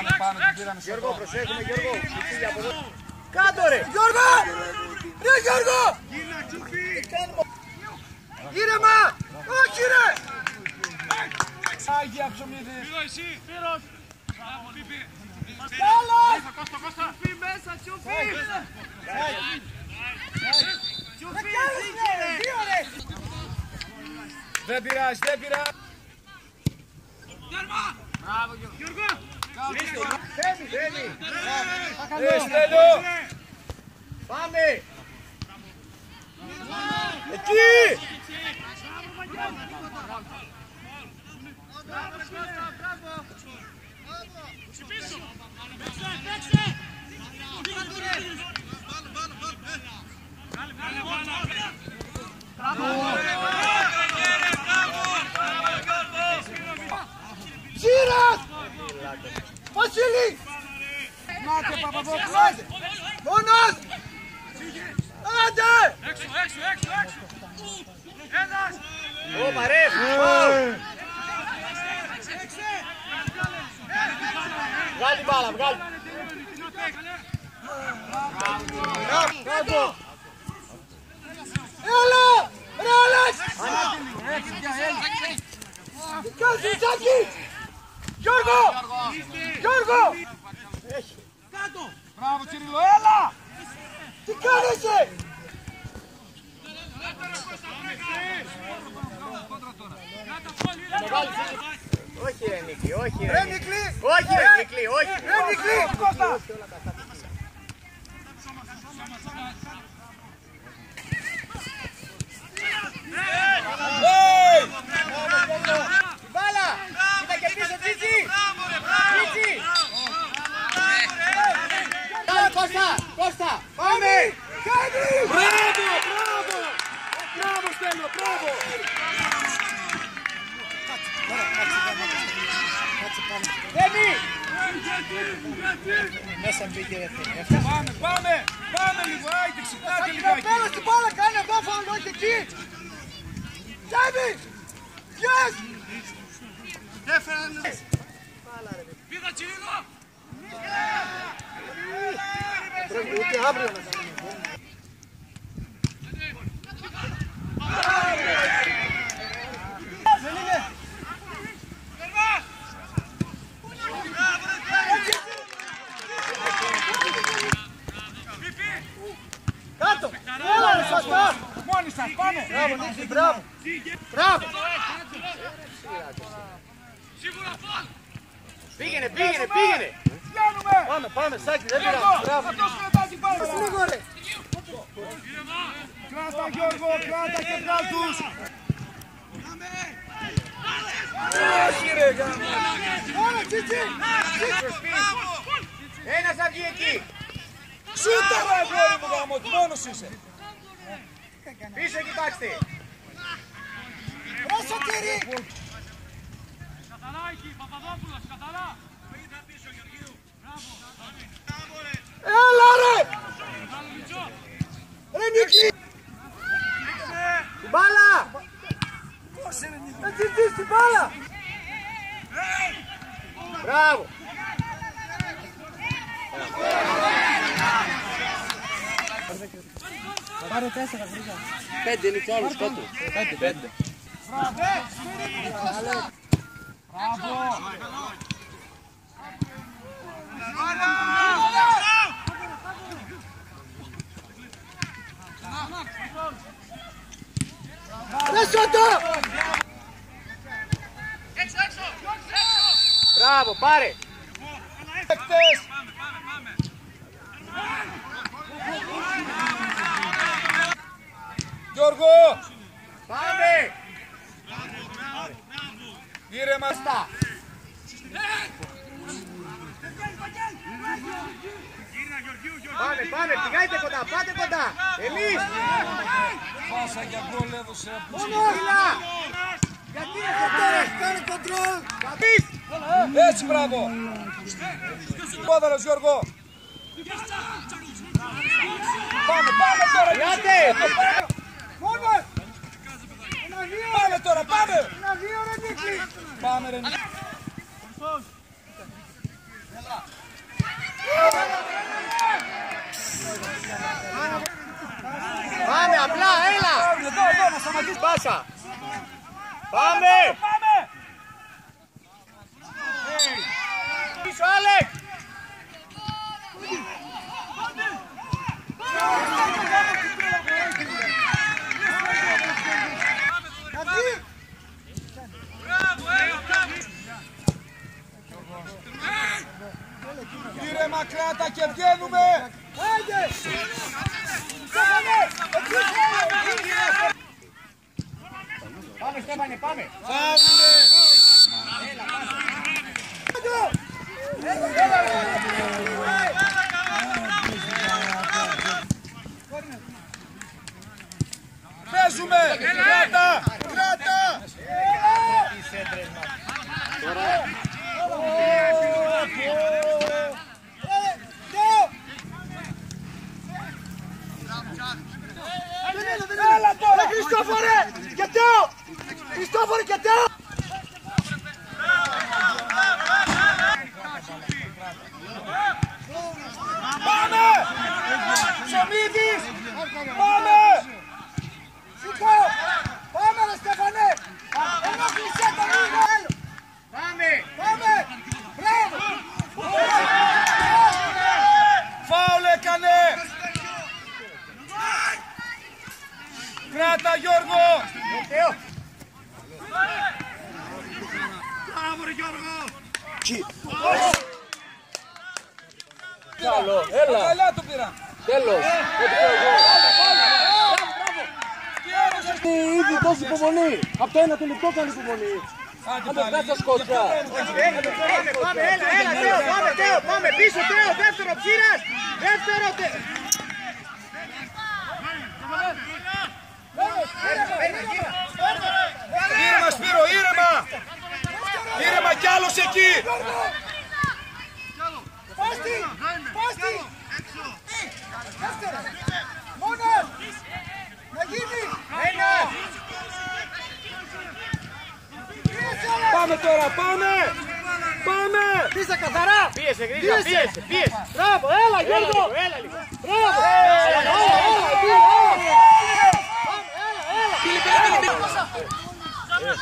Πάμε, πάμε, την πήραμε σε Γιώργο, αυτό. προσέχουμε, Γιώργο. Τσιτσίλια από εδώ. Κάτω ρε. Γιώργο! Ρε Γιώργο! Ήρεμα! Όχι ρε! Άγια ψωμίδης. Άλλος! Δεν κάνεις ρε! Δύο ρε! Δεν πειράζει, δεν πειράζει. Φεύγει, φεύγει. Ε, Στέλιο. Πάμε. Εκεί. Τσίρας! Βασίλη! Μάτε Παπαδόπουλος! Μόνος! Άντε! Ω, παρέ. Βγάλει την μπάλα, βγάλει. Κάτω. Έλα! Ρε Άλεξ! Τι κάνεις Ιτσάκη! Γιώργο! Γιώργο! Μπράβο, Τσιρίλο, έλα. Τι κάνεις ε; Όχι ρε Νίκη, όχι Ρε ρε. Νικλή! Όχι ρε Νίκλη, όχι. Ρε Νικλή! Κώστα! Hey! Μπάλα. Κοίτα και πίσω Τσίτσι. Τσίτσι. Πάμε Κώστα, Κώστα. Πάμε. Κάνει! Μπράβο, μπράβο. Μπράβο, Στέλιο, μπράβο. Δέμι. Πάμε, πάμε. Πάμε λίγο, άιτε, ξυπνάτε Να λιγάκι. πέρα στην μπάλα, κάνε εδώ φάουλ, όχι εκεί! Τζάμπι! Yes! Πρέπει ούτε αύριο να κάνουμε. Δεν είναι. Κάτω! Έλα ρε σωστά! Μόνοι σας, πάμε. Μπράβο Νίκη, μπράβο! Μπράβο! Πήγαινε, πήγαινε, πήγαινε. Βγαίνουμε. Πάμε, πάμε, Σάκη, δεν πειράζει. Γιώργο, Μπράβο. αυτός κρατάει την μπάλα. Πάμε λίγο ρε! Κράτα Γιώργο, κράτα και βγάλ' τους. Όχι ρε, γάμο. Πάμε, Τσίτσι! Ένας θα βγει εκεί. Σούτα ρε, αγόρι μου γάμος, μόνος είσαι. Πίσω κοιτάξτε. Ρε Σωτήρη! Έλα ρε! Ρε Νίκη! Την μπάλα. Ρε Τσίτσι, στην μπάλα! Μπράβο. Πέντε είναι κι άλλους κάτω. Πέντε, πέντε. Ρε Σωτό! Μπράβο, πάρε. Παίκτες. Γιώργο, Πάμε. ήρεμα στα. Πάμε, πάμε, πηγαίνετε κοντά, πάτε κοντά. Εμείς. Πάσα για γκολ έδωσε. Μόνα. Γιατί έχετε ρε, κάνε κοντρόλ! Εμείς. Έτσι, μπράβο. Πόδαρος, Γιώργο. Πάμε, πάμε τώρα. Ριάτε. Μόνος! Ένα δύο, Πάμε τώρα, πάμε. ένα δύο ρε Νίκη! Πάμε ρε. απλά, έλα. Εδώ, εδώ, να σταματήσει. Πάσα. Πάμε. Πάμε. Πίσω, Άλεξ. Πάμε, Στέφανε, πάμε. Φάουλε! Παίζουμε! Κράτα! Κράτα! Έλα τώρα! Χριστόφορε! Γιατί! Χριστόφορε, γιατί! Πάμε! Ψωμίδης! Πάμε! Σηκώ! Πάμε ρε Στέφανε! Ένα κλεισέ το λίγο! Πάμε. Πάμε! Μπράβο! Φάουλ έκανε! Κράτα Γιώργο! Θεό. Καλά το πήρα! Τέλος. Τι έδωσε Ήδη τόση υπομονή. Από το ένα του λεπτό κάνει υπομονή. Άντε Αν το πάλι. βγάζει τα σκότια. Πάμε, πάμε, έλα, έλα, Τέο, πάμε, Τέο, πάμε, πίσω, Τέο, δεύτερο, ψήρας, δεύτερο, Τέο. Ήρεμα εκεί! Πάστη! Πάστη! Δεύτερο! Μόνος! Να γίνει! Ένα, Πίεσε, ρε! Πάμε τώρα, πάμε! Πάμε! Πίεσε καθαρά! πίεσε, Γρίζα, πίεσε, πίεσε. Μπράβο, έλα Έλα Γιώργο! λίγο, έλα λίγο. Μπράβο! Έλα, έλα, έλα, εκεί, έλα! Παίρνα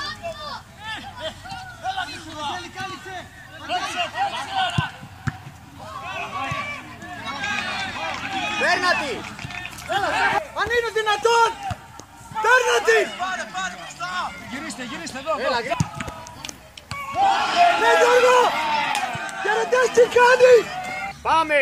τη. Αν είναι δυνατόν! Παίρνα τη! Γυρίστε, γυρίστε εδώ! Έλα, Γρίζα. Ναι Γιώργο! Χαιρετές τι κάνεις! Πάμε.